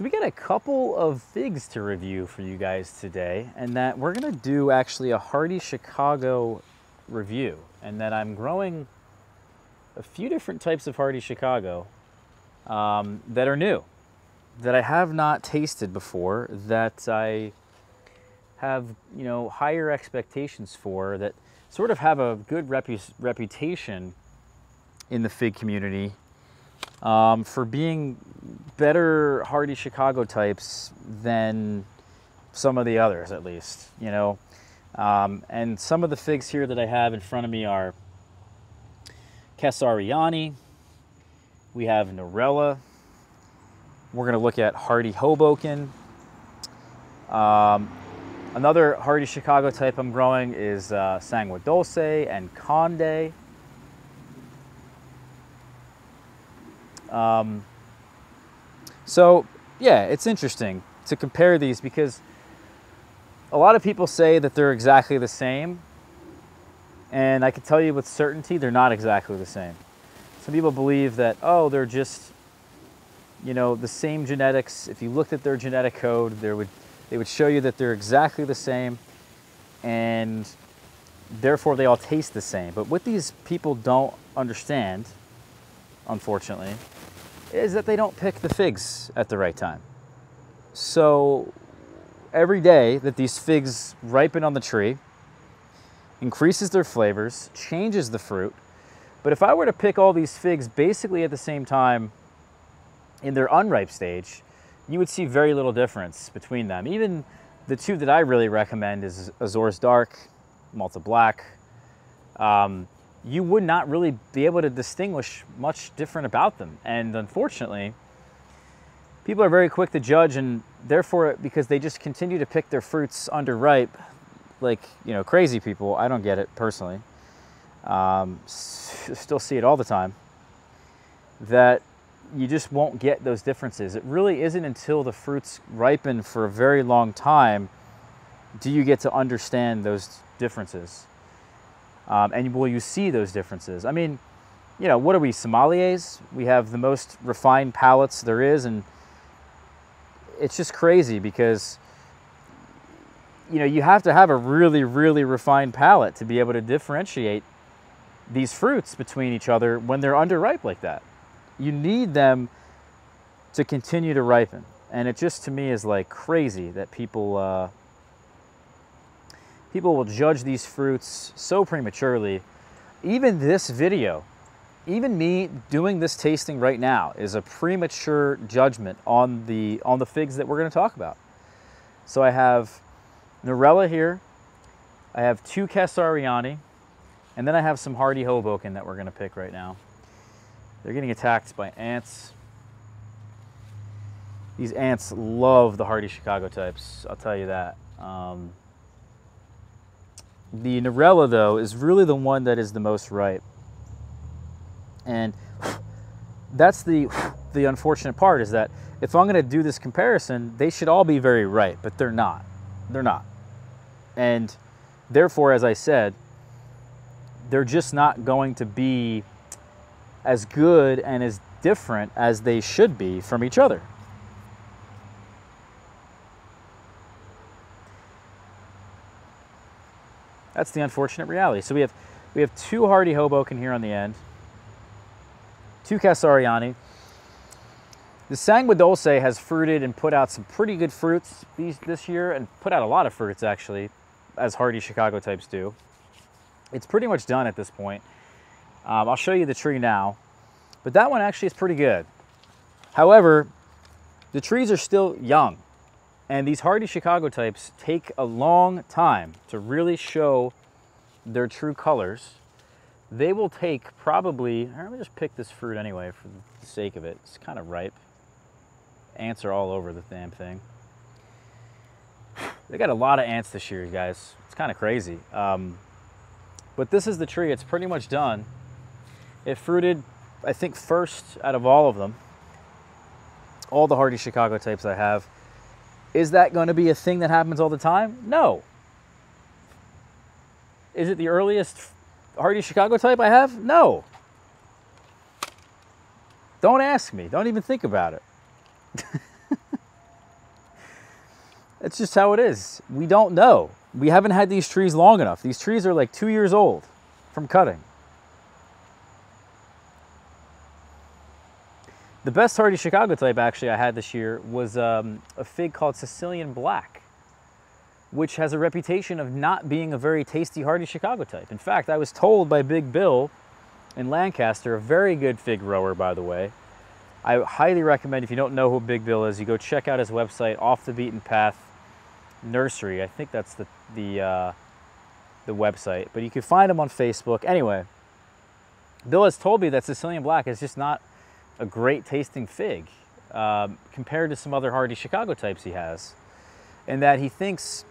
So we got a couple of figs to review for you guys today, and that we're gonna do actually a Hardy Chicago review, and that I'm growing a few different types of Hardy Chicago um, that are new, that I have not tasted before, that I have you know higher expectations for, that sort of have a good repu- reputation in the fig community um, for being better hardy Chicago types than some of the others, at least, you know. Um, and some of the figs here that I have in front of me are Kesariani, we have Narella, we're going to look at Hardy Hoboken. Um, another Hardy Chicago type I'm growing is uh, Sangua Dulce and Conde. Um, so, yeah, it's interesting to compare these because a lot of people say that they're exactly the same. And I can tell you with certainty, they're not exactly the same. Some people believe that, oh, they're just, you know, the same genetics. If you looked at their genetic code, there would, they would show you that they're exactly the same. And therefore, they all taste the same. But what these people don't understand, unfortunately, is that they don't pick the figs at the right time. So every day that these figs ripen on the tree, increases their flavors, changes the fruit. But if I were to pick all these figs basically at the same time in their unripe stage, you would see very little difference between them. Even the two that I really recommend is Azores Dark, Malta Black. Um, you would not really be able to distinguish much different about them. And unfortunately, people are very quick to judge and therefore because they just continue to pick their fruits underripe like, you know, crazy people. I don't get it personally. Um, still see it all the time. That you just won't get those differences. It really isn't until the fruits ripen for a very long time do you get to understand those differences. Um, and will you see those differences? I mean, you know, what are we, sommeliers? We have the most refined palates there is, and it's just crazy because, you know, you have to have a really, really refined palate to be able to differentiate these fruits between each other when they're underripe like that. You need them to continue to ripen. And it just to me is like crazy that people uh, people will judge these fruits so prematurely. Even this video, even me doing this tasting right now is a premature judgment on the on the figs that we're going to talk about. So I have Narella here, I have two Kesariani, and then I have some Hardy Hoboken that we're going to pick right now. They're getting attacked by ants. These ants love the Hardy Chicago types, I'll tell you that. Um, the Narella, though, is really the one that is the most ripe. And that's the, the unfortunate part is that if I'm going to do this comparison, they should all be very ripe, but they're not. They're not. And therefore, as I said, they're just not going to be as good and as different as they should be from each other. That's the unfortunate reality. So we have we have two Hardy Hoboken here on the end, two Kesariani. The Sangua Dulce has fruited and put out some pretty good fruits these, this year and put out a lot of fruits actually, as Hardy Chicago types do. It's pretty much done at this point. Um, I'll show you the tree now, but that one actually is pretty good. However, the trees are still young. And these hardy Chicago types take a long time to really show their true colors. They will take probably, let me just pick this fruit anyway for the sake of it. It's kind of ripe. Ants are all over the damn thing. They got a lot of ants this year, guys. It's kind of crazy. Um, but this is the tree. It's pretty much done. It fruited, I think, first out of all of them. All the hardy Chicago types I have. Is that going to be a thing that happens all the time? No. Is it the earliest Hardy Chicago type I have? No. Don't ask me. Don't even think about it. It's just how it is. We don't know. We haven't had these trees long enough. These trees are like two years old from cutting. The best hardy Chicago type actually I had this year was um, a fig called Sicilian Black, which has a reputation of not being a very tasty hardy Chicago type. In fact, I was told by Big Bill in Lancaster, a very good fig grower by the way. I highly recommend if you don't know who Big Bill is, you go check out his website, Off the Beaten Path Nursery. I think that's the the uh, the website, but you can find him on Facebook. Anyway, Bill has told me that Sicilian Black is just not a great tasting fig um, compared to some other hardy Chicago types he has. And that he thinks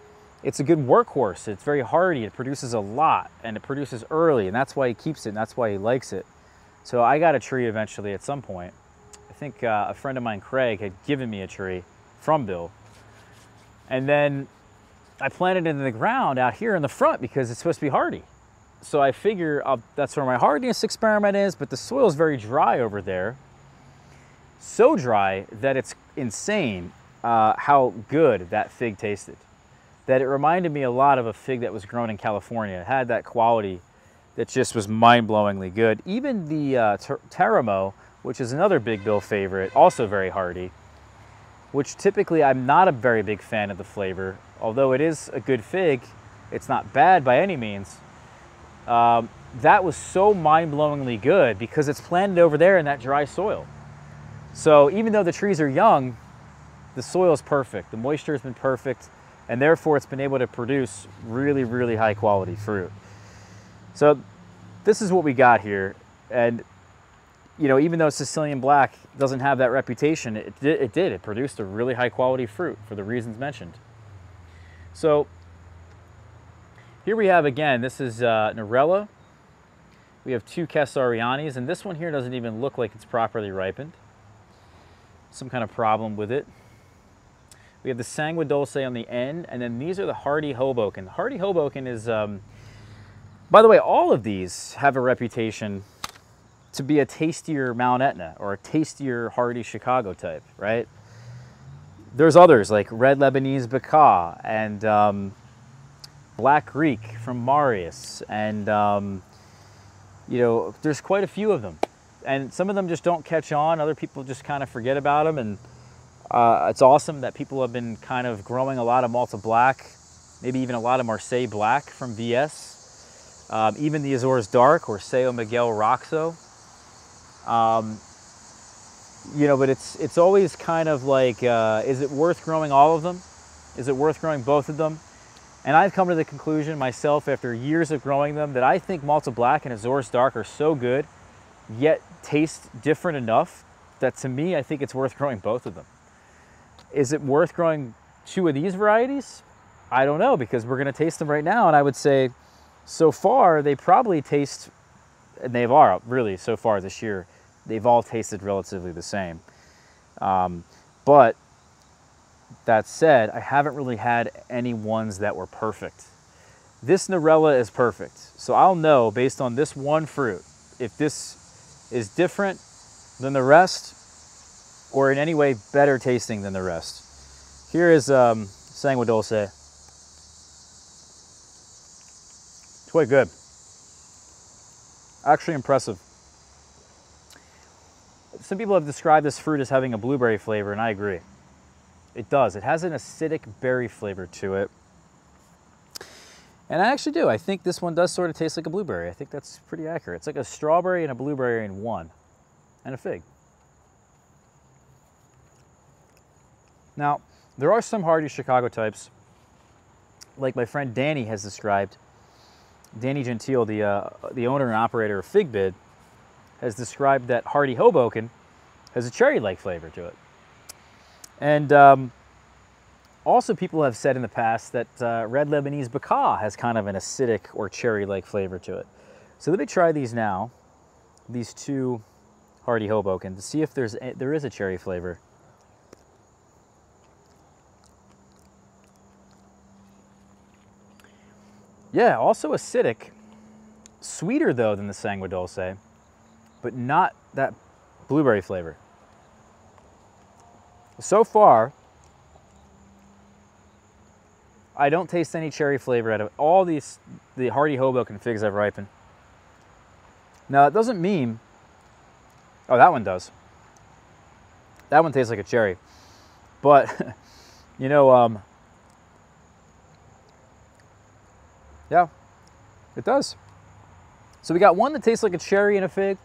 it's a good workhorse. It's very hardy. It produces a lot and it produces early. And that's why he keeps it and that's why he likes it. So I got a tree eventually at some point. I think uh, a friend of mine, Craig, had given me a tree from Bill. And then I planted it in the ground out here in the front because it's supposed to be hardy. So I figure I'll, that's where my hardiness experiment is, but the soil is very dry over there so dry that it's insane uh, how good that fig tasted. That it reminded me a lot of a fig that was grown in California. It had that quality that just was mind-blowingly good. Even the uh, Teramo, which is another Big Bill favorite, also very hardy, which typically I'm not a very big fan of the flavor. Although it is a good fig, it's not bad by any means. Um, that was so mind-blowingly good because it's planted over there in that dry soil. So even though the trees are young, the soil is perfect. The moisture has been perfect, and therefore it's been able to produce really, really high quality fruit. So this is what we got here. And you know, even though Sicilian Black doesn't have that reputation, it did, it did. It produced a really high quality fruit for the reasons mentioned. So here we have again, this is uh, Narella. We have two Kesarianis, and this one here doesn't even look like it's properly ripened some kind of problem with it. We have the Sangua Dulce on the end, and then these are the Hardy Hoboken. The Hardy Hoboken is, um, by the way, all of these have a reputation to be a tastier Mount Etna or a tastier Hardy Chicago type, right? There's others like Red Lebanese Bekaa and um, Black Greek from Marius, and um, you know, there's quite a few of them and some of them just don't catch on. Other people just kind of forget about them. And uh, it's awesome that people have been kind of growing a lot of Malta Black, maybe even a lot of Marseille Black from VS. Um, even the Azores Dark or São Miguel Roxo. Um, you know, but it's it's always kind of like, uh, is it worth growing all of them? Is it worth growing both of them? And I've come to the conclusion myself after years of growing them that I think Malta Black and Azores Dark are so good yet taste different enough that to me, I think it's worth growing both of them. Is it worth growing two of these varieties? I don't know because we're going to taste them right now. And I would say so far, they probably taste, and they are really so far this year, they've all tasted relatively the same. Um, but that said, I haven't really had any ones that were perfect. This Narella is perfect. So I'll know based on this one fruit if this is different than the rest or in any way better tasting than the rest. Here is um, Sangua Dulce. It's quite good. Actually impressive. Some people have described this fruit as having a blueberry flavor, and I agree. It does. It has an acidic berry flavor to it. And I actually do. I think this one does sort of taste like a blueberry. I think that's pretty accurate. It's like a strawberry and a blueberry in one, and a fig. Now, there are some hardy Chicago types, like my friend Danny has described. Danny Gentile, the, uh, the owner and operator of FigBid, has described that hardy Hoboken has a cherry-like flavor to it. And um, also, people have said in the past that uh, red Lebanese Bekaa has kind of an acidic or cherry-like flavor to it. So let me try these now, these two Hardy Hoboken, to see if there's a, there is a cherry flavor. Yeah, also acidic. Sweeter, though, than the Sangua Dulce, but not that blueberry flavor. So far, I don't taste any cherry flavor out of all these the Hardy Hoboken figs I've ripened. Now it doesn't mean. Oh, that one does. That one tastes like a cherry, but you know, um, yeah, it does. So we got one that tastes like a cherry and a fig,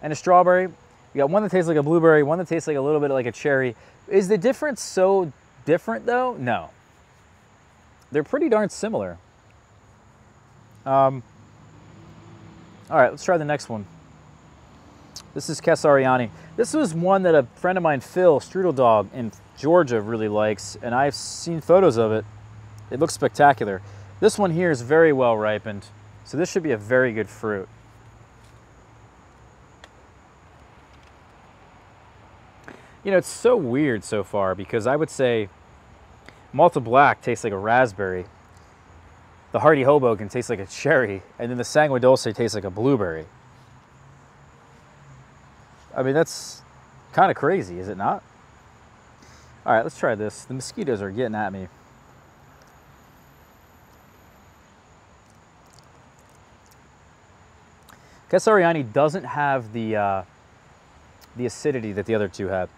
and a strawberry. We got one that tastes like a blueberry, one that tastes like a little bit like a cherry. Is the difference so different though? No. They're pretty darn similar. Um, all right, let's try the next one. This is Kesariani. This was one that a friend of mine, Phil Strudel Dog in Georgia, really likes, and I've seen photos of it. It looks spectacular. This one here is very well ripened, so this should be a very good fruit. You know, it's so weird so far because I would say Malta Black tastes like a raspberry. The Hardy Hoboken tastes like a cherry. And then the Sangue Dulce tastes like a blueberry. I mean, that's kind of crazy, is it not? All right, let's try this. The mosquitoes are getting at me. Kesariani doesn't have the, uh, the acidity that the other two have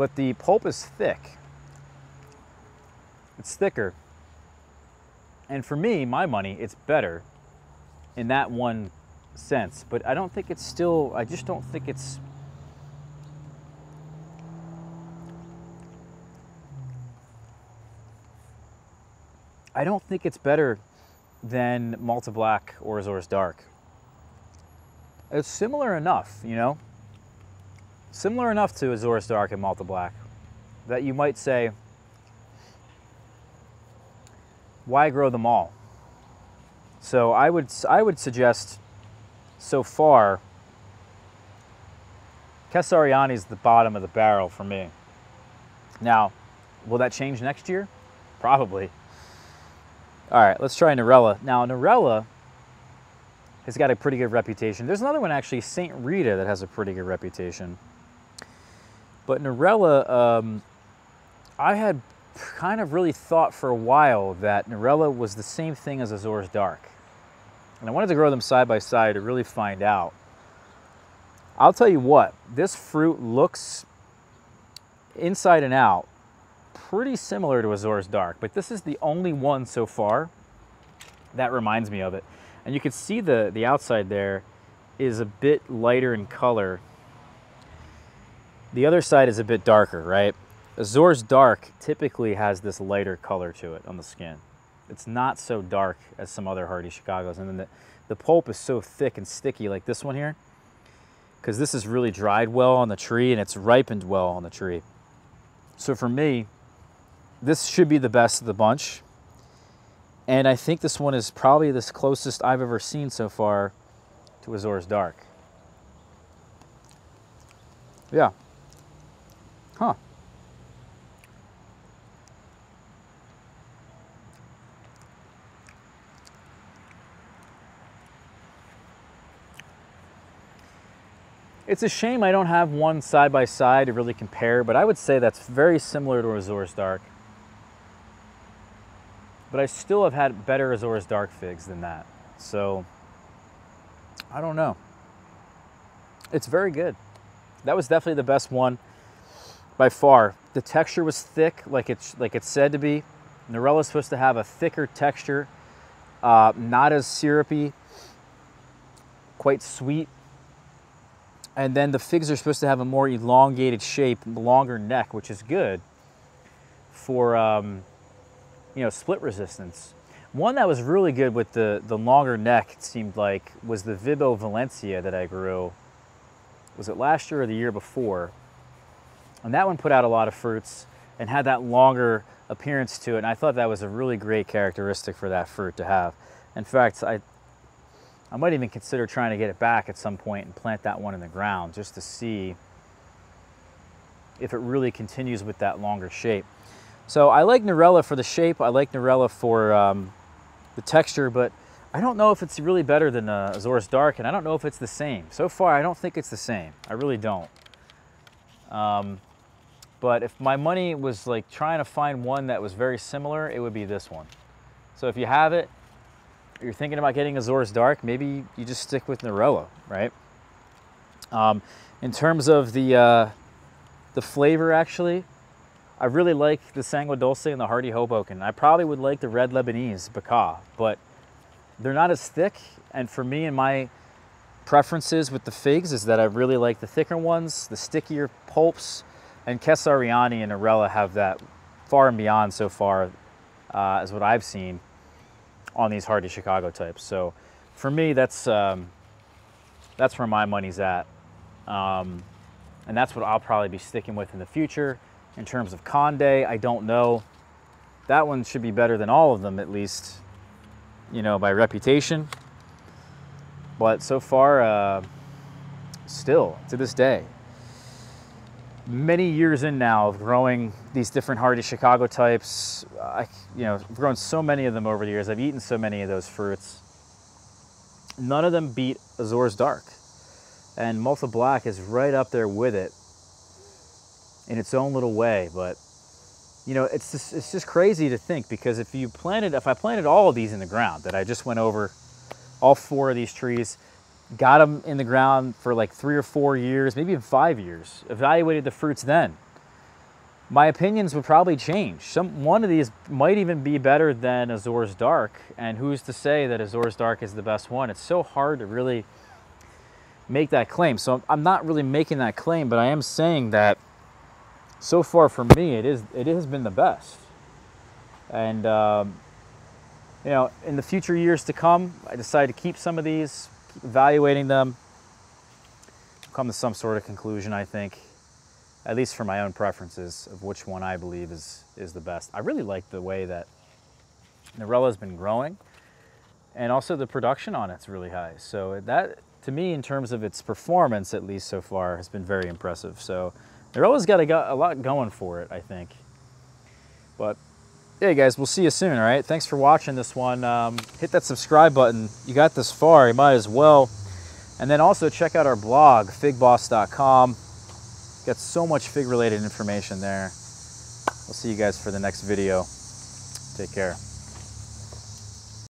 but the pulp is thick. It's thicker. And for me, my money, it's better in that one sense. But I don't think it's still, I just don't think it's. I don't think it's better than Malta Black or Azores Dark. It's similar enough, you know? Similar enough to Azores Dark and Malta Black that you might say, why grow them all? So I would, I would suggest so far, Kesariani is the bottom of the barrel for me. Now, will that change next year? Probably. All right, let's try Narella. Now, Narella has got a pretty good reputation. There's another one actually, St. Rita, that has a pretty good reputation. But Narella, um, I had kind of really thought for a while that Norella was the same thing as Azores Dark. And I wanted to grow them side by side to really find out. I'll tell you what, this fruit looks inside and out pretty similar to Azores Dark, but this is the only one so far that reminds me of it. And you can see the, the outside there is a bit lighter in color the other side is a bit darker, right? Azores Dark typically has this lighter color to it on the skin. It's not so dark as some other Hardy Chicagos. And then the, the pulp is so thick and sticky like this one here, because this is really dried well on the tree and it's ripened well on the tree. So for me, this should be the best of the bunch. And I think this one is probably the closest I've ever seen so far to Azores Dark. Yeah. Huh. It's a shame I don't have one side by side to really compare, but I would say that's very similar to Azores Dark. But I still have had better Azores Dark figs than that. So, I don't know. It's very good. That was definitely the best one by far. The texture was thick, like it's like it's said to be. Narella is supposed to have a thicker texture, uh, not as syrupy, quite sweet. And then the figs are supposed to have a more elongated shape, longer neck, which is good for um, you know split resistance. One that was really good with the the longer neck, it seemed like, was the Vibo Valentia that I grew. Was it last year or the year before? And that one put out a lot of fruits and had that longer appearance to it. And I thought that was a really great characteristic for that fruit to have. In fact, I, I might even consider trying to get it back at some point and plant that one in the ground just to see if it really continues with that longer shape. So I like Narella for the shape. I like Narella for um, the texture, but I don't know if it's really better than uh, Azores Dark, and I don't know if it's the same. So far, I don't think it's the same. I really don't. Um, But if my money was like trying to find one that was very similar, it would be this one. So if you have it, you're thinking about getting Azores Dark, maybe you just stick with Nerello, right? Um, in terms of the uh, the flavor, actually, I really like the Sangua Dulce and the Hardy Hoboken. I probably would like the Red Lebanese Bekaa, but they're not as thick. And for me and my preferences with the figs is that I really like the thicker ones, the stickier pulps, and Kesariani and Arella have that far and beyond so far uh, as what I've seen on these hardy Chicago types. So for me, that's um, that's where my money's at. Um, and that's what I'll probably be sticking with in the future. In terms of Conde, I don't know. That one should be better than all of them, at least, you know, by reputation. But so far, uh, still to this day, many years in now of growing these different hardy Chicago types, I, you know, I've grown so many of them over the years. I've eaten so many of those fruits. None of them beat Azores Dark and Malta Black is right up there with it in its own little way. But you know, it's just, it's just crazy to think because if you planted, if I planted all of these in the ground that I just went over, all four of these trees, got them in the ground for like three or four years, maybe even five years, evaluated the fruits then, my opinions would probably change. Some one of these might even be better than Azores Dark, and who's to say that Azores Dark is the best one? It's so hard to really make that claim. So I'm not really making that claim, but I am saying that so far for me, it is it has been the best. And um, you know, in the future years to come, I decided to keep some of these, evaluating them, come to some sort of conclusion. I think, at least for my own preferences, of which one I believe is is the best. I really like the way that Nerello has been growing, and also the production on it's really high. So that to me, in terms of its performance, at least so far, has been very impressive. So Nerello's got a, got a lot going for it, I think. But hey guys, we'll see you soon, all right? Thanks for watching this one. Um, hit that subscribe button. You got this far, you might as well. And then also check out our blog, figboss.com. Got so much fig-related information there. We'll see you guys for the next video. Take care.